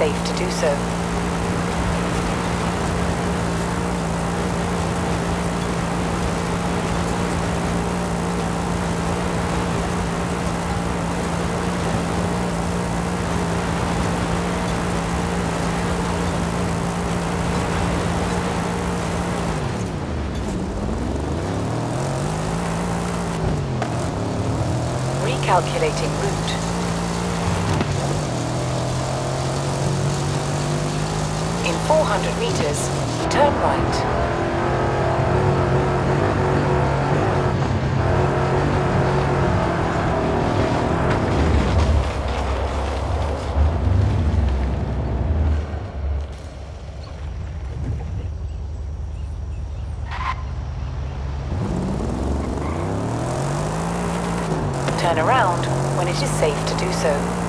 safe to do so. Recalculating route. 400 meters, turn right. Turn around when it is safe to do so.